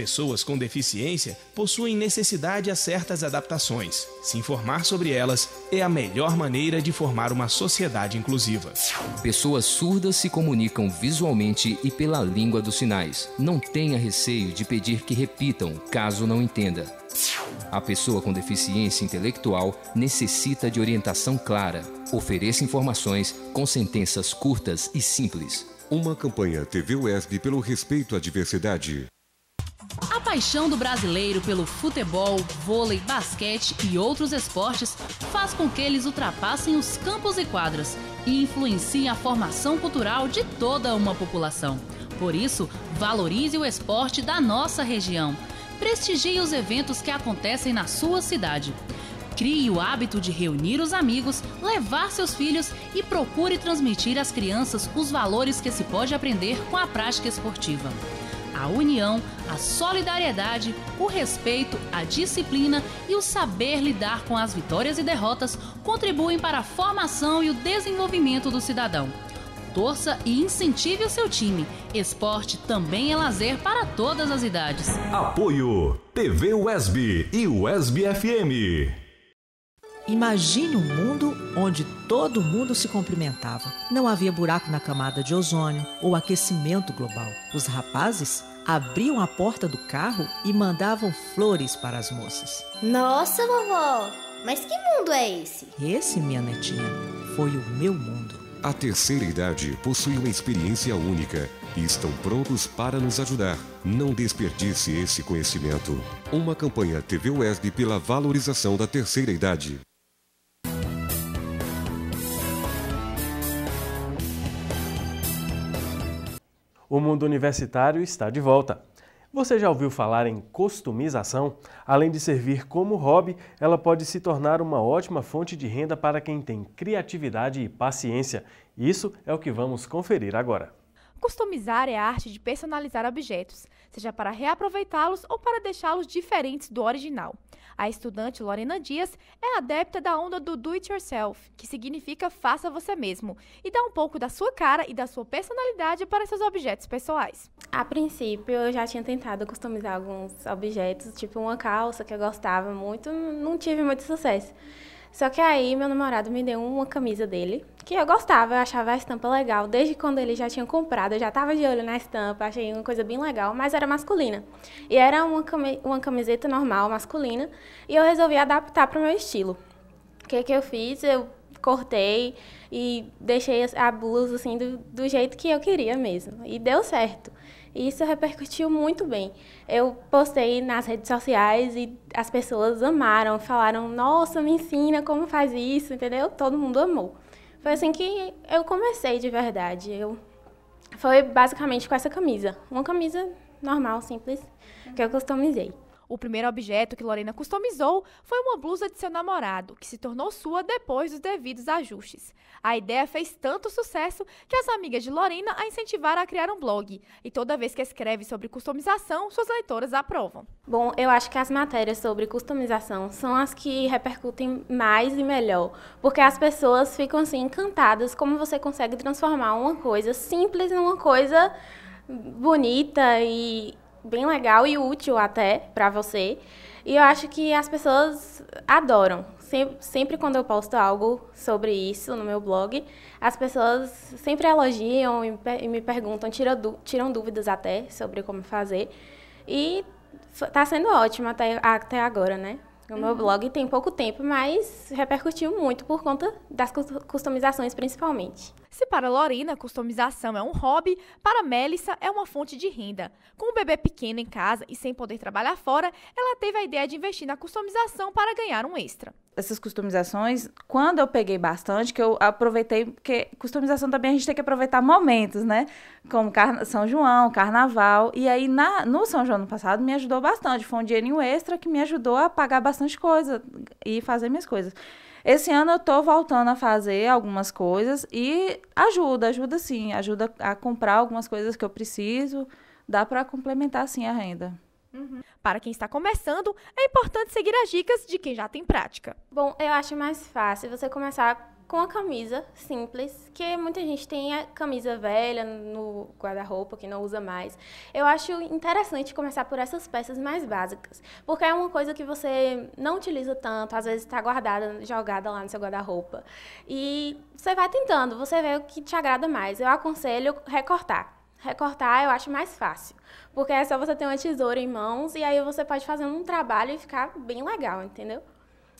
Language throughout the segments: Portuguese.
pessoas com deficiência possuem necessidade a certas adaptações. Se informar sobre elas é a melhor maneira de formar uma sociedade inclusiva. Pessoas surdas se comunicam visualmente e pela língua dos sinais. Não tenha receio de pedir que repitam, caso não entenda. A pessoa com deficiência intelectual necessita de orientação clara. Ofereça informações com sentenças curtas e simples. Uma campanha TV UESB pelo respeito à diversidade. Paixão do brasileiro pelo futebol, vôlei, basquete e outros esportes faz com que eles ultrapassem os campos e quadras e influenciem a formação cultural de toda uma população. Por isso, valorize o esporte da nossa região. Prestigie os eventos que acontecem na sua cidade. Crie o hábito de reunir os amigos, levar seus filhos e procure transmitir às crianças os valores que se pode aprender com a prática esportiva. A união, a solidariedade, o respeito, a disciplina e o saber lidar com as vitórias e derrotas contribuem para a formação e o desenvolvimento do cidadão. Torça e incentive o seu time. Esporte também é lazer para todas as idades. Apoio TV UESB e UESB FM. Imagine um mundo onde todo mundo se cumprimentava. Não havia buraco na camada de ozônio ou aquecimento global. Os rapazes abriam a porta do carro e mandavam flores para as moças. Nossa, vovó! Mas que mundo é esse? Esse, minha netinha, foi o meu mundo. A terceira idade possui uma experiência única e estão prontos para nos ajudar. Não desperdice esse conhecimento. Uma campanha TV UESB pela valorização da terceira idade. O mundo universitário está de volta. Você já ouviu falar em customização? Além de servir como hobby, ela pode se tornar uma ótima fonte de renda para quem tem criatividade e paciência. Isso é o que vamos conferir agora. Customizar é a arte de personalizar objetos, seja para reaproveitá-los ou para deixá-los diferentes do original. A estudante Lorena Dias é adepta da onda do do it yourself, que significa faça você mesmo, e dá um pouco da sua cara e da sua personalidade para seus objetos pessoais. A princípio, eu já tinha tentado customizar alguns objetos, tipo uma calça que eu gostava muito, não tive muito sucesso. Só que aí meu namorado me deu uma camisa dele, que eu gostava, eu achava a estampa legal. Desde quando ele já tinha comprado, eu já estava de olho na estampa, achei uma coisa bem legal, mas era masculina. E era uma, uma camiseta normal, masculina, e eu resolvi adaptar para o meu estilo. O que, que eu fiz? Eu cortei e deixei a blusa assim do, do jeito que eu queria mesmo. E deu certo. E isso repercutiu muito bem. Eu postei nas redes sociais e as pessoas amaram, falaram: "Nossa, me ensina como faz isso", entendeu? Todo mundo amou. Foi assim que eu comecei de verdade. Eu foi basicamente com essa camisa, uma camisa normal, simples, que eu customizei. O primeiro objeto que Lorena customizou foi uma blusa de seu namorado, que se tornou sua depois dos devidos ajustes. A ideia fez tanto sucesso que as amigas de Lorena a incentivaram a criar um blog, e toda vez que escreve sobre customização, suas leitoras aprovam. Bom, eu acho que as matérias sobre customização são as que repercutem mais e melhor, porque as pessoas ficam assim encantadas como você consegue transformar uma coisa simples numa coisa bonita e bem legal e útil até para você. E eu acho que as pessoas adoram. Sempre, sempre quando eu posto algo sobre isso no meu blog, as pessoas sempre elogiam e, e me perguntam, tiram, tiram dúvidas até sobre como fazer. E está sendo ótimo até, até agora, né? O meu uhum. blog tem pouco tempo, mas repercutiu muito por conta das customizações, principalmente. Se para Lorena customização é um hobby, para Melissa é uma fonte de renda. Com um bebê pequeno em casa e sem poder trabalhar fora, ela teve a ideia de investir na customização para ganhar um extra. Essas customizações, quando eu peguei bastante, que eu aproveitei, porque customização também a gente tem que aproveitar momentos, né? Como São João, Carnaval. E aí, na, no São João no passado, me ajudou bastante. Foi um dinheirinho extra que me ajudou a pagar bastante coisa e fazer minhas coisas. Esse ano eu tô voltando a fazer algumas coisas e ajuda, ajuda sim, ajuda a comprar algumas coisas que eu preciso, dá para complementar sim a renda. Uhum. Para quem está começando, é importante seguir as dicas de quem já tem prática. Bom, eu acho mais fácil você começar com a camisa simples, que muita gente tem a camisa velha no guarda-roupa que não usa mais. Eu acho interessante começar por essas peças mais básicas, porque é uma coisa que você não utiliza tanto, às vezes está guardada, jogada lá no seu guarda-roupa. E você vai tentando, você vê o que te agrada mais. Eu aconselho recortar. Recortar eu acho mais fácil, porque é só você ter uma tesoura em mãos e aí você pode fazer um trabalho e ficar bem legal, entendeu?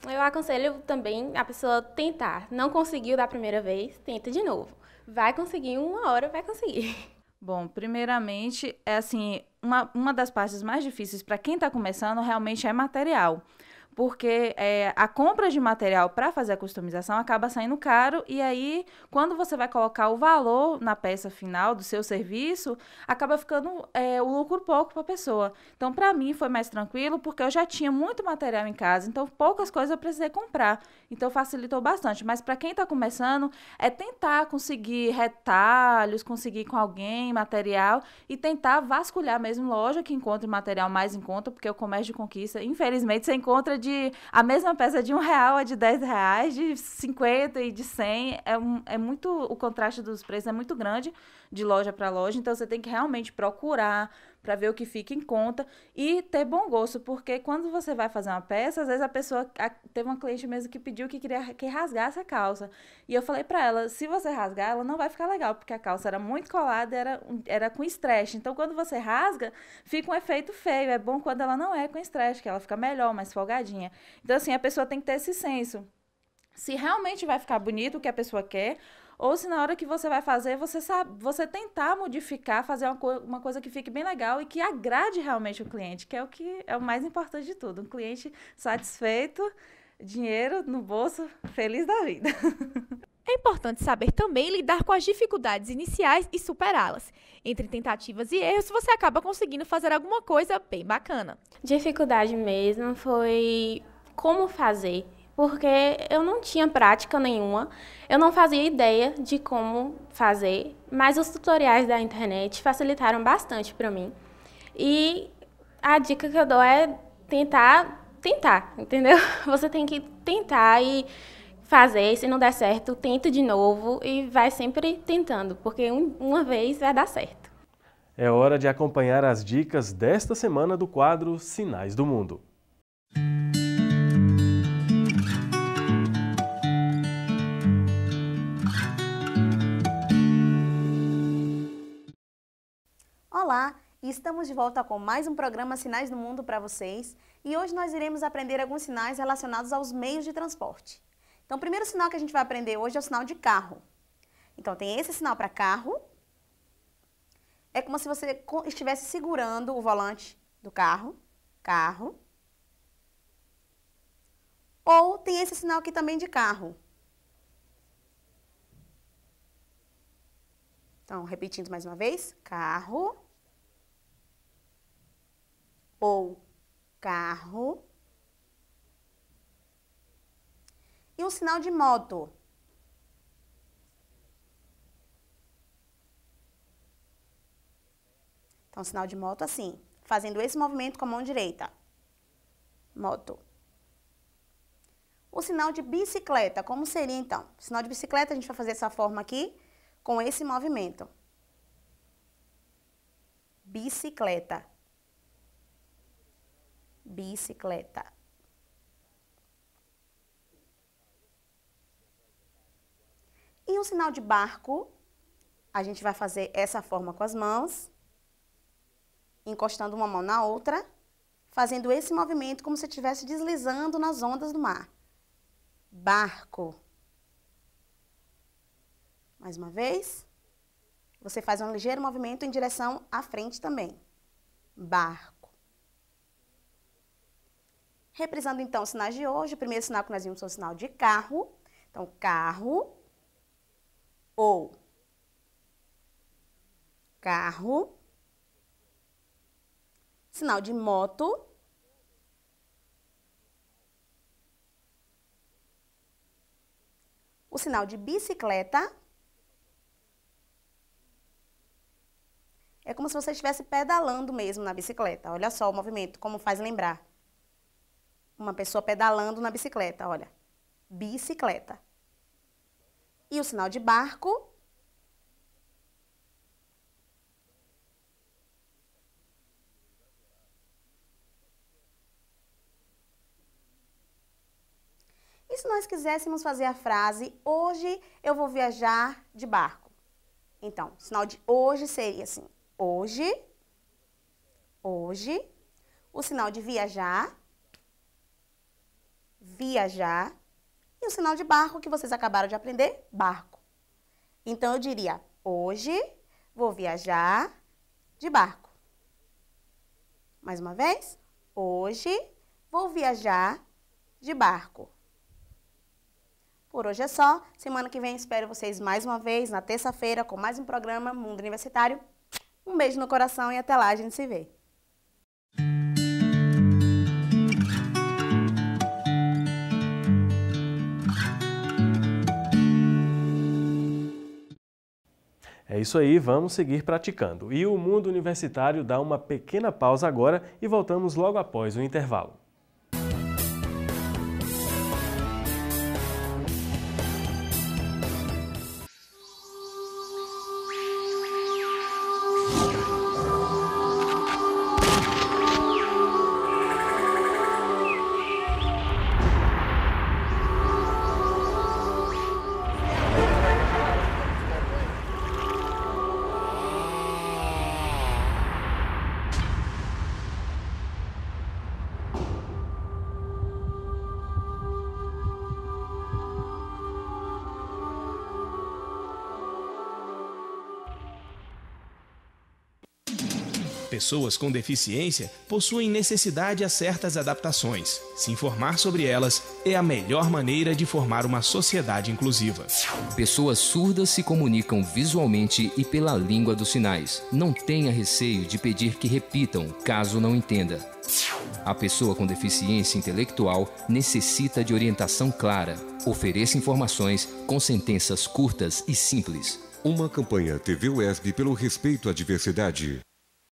Eu aconselho também a pessoa tentar. Não conseguiu da primeira vez, tenta de novo. Vai conseguir uma hora, vai conseguir. Bom, primeiramente, é assim, uma, uma das partes mais difíceis para quem está começando realmente é material porque é, a compra de material para fazer a customização acaba saindo caro e aí quando você vai colocar o valor na peça final do seu serviço acaba ficando é, o lucro pouco para a pessoa. Então para mim foi mais tranquilo porque eu já tinha muito material em casa, então poucas coisas eu precisei comprar, então facilitou bastante. Mas para quem está começando é tentar conseguir retalhos, conseguir com alguém material e tentar vasculhar mesmo loja que encontre material mais em conta, porque o comércio de conquista infelizmente você encontra de de a mesma peça de um real a de 10 reais, de 50 e de 100. É, um, é muito. O contraste dos preços é muito grande de loja para loja. Então você tem que realmente procurar para ver o que fica em conta e ter bom gosto, porque quando você vai fazer uma peça, às vezes a pessoa a, teve uma cliente mesmo que pediu que queria que rasgasse a calça. E eu falei para ela, se você rasgar, ela não vai ficar legal, porque a calça era muito colada, era era com estresse. Então quando você rasga, fica um efeito feio. É bom quando ela não é com estresse, que ela fica melhor, mais folgadinha. Então assim, a pessoa tem que ter esse senso. Se realmente vai ficar bonito o que a pessoa quer, ou se na hora que você vai fazer, você sabe, você tentar modificar, fazer uma, co uma coisa que fique bem legal e que agrade realmente o cliente, que é o que é o mais importante de tudo. Um cliente satisfeito, dinheiro no bolso, feliz da vida. É importante saber também lidar com as dificuldades iniciais e superá-las. Entre tentativas e erros, você acaba conseguindo fazer alguma coisa bem bacana. Dificuldade mesmo foi como fazer porque eu não tinha prática nenhuma, eu não fazia ideia de como fazer, mas os tutoriais da internet facilitaram bastante para mim. E a dica que eu dou é tentar, tentar, entendeu? Você tem que tentar e fazer, se não der certo, tenta de novo e vai sempre tentando, porque um, uma vez vai dar certo. É hora de acompanhar as dicas desta semana do quadro Sinais do Mundo. Olá, estamos de volta com mais um programa Sinais do Mundo para vocês e hoje nós iremos aprender alguns sinais relacionados aos meios de transporte. Então, o primeiro sinal que a gente vai aprender hoje é o sinal de carro. Então, tem esse sinal para carro. É como se você estivesse segurando o volante do carro. Carro. Ou tem esse sinal aqui também de carro. Então, repetindo mais uma vez: carro ou carro. E um sinal de moto. Então, sinal de moto assim, fazendo esse movimento com a mão direita. Moto. O sinal de bicicleta, como seria então? Sinal de bicicleta a gente vai fazer essa forma aqui, com esse movimento. Bicicleta bicicleta. E um sinal de barco, a gente vai fazer essa forma com as mãos, encostando uma mão na outra, fazendo esse movimento como se estivesse deslizando nas ondas do mar. Barco. Mais uma vez. Você faz um ligeiro movimento em direção à frente também. Barco. Reprisando então os sinais de hoje, o primeiro sinal que nós vimos foi o sinal de carro. Então, carro ou carro. Sinal de moto. O sinal de bicicleta. É como se você estivesse pedalando mesmo na bicicleta. Olha só o movimento, como faz lembrar uma pessoa pedalando na bicicleta, olha. Bicicleta. E o sinal de barco E se nós quiséssemos fazer a frase, hoje eu vou viajar de barco? Então, o sinal de hoje seria assim, hoje, hoje, o sinal de viajar, viajar, e o sinal de barco que vocês acabaram de aprender, barco. Então, eu diria, hoje vou viajar de barco. Mais uma vez, hoje vou viajar de barco. Por hoje é só. Semana que vem espero vocês mais uma vez, na terça-feira, com mais um programa Mundo Universitário. Um beijo no coração e até lá a gente se vê. É isso aí, vamos seguir praticando. E o mundo universitário dá uma pequena pausa agora e voltamos logo após o intervalo. Pessoas com deficiência possuem necessidade a certas adaptações. Se informar sobre elas é a melhor maneira de formar uma sociedade inclusiva. Pessoas surdas se comunicam visualmente e pela língua dos sinais. Não tenha receio de pedir que repitam, caso não entenda. A pessoa com deficiência intelectual necessita de orientação clara. Ofereça informações com sentenças curtas e simples. Uma campanha TV UESB pelo respeito à diversidade.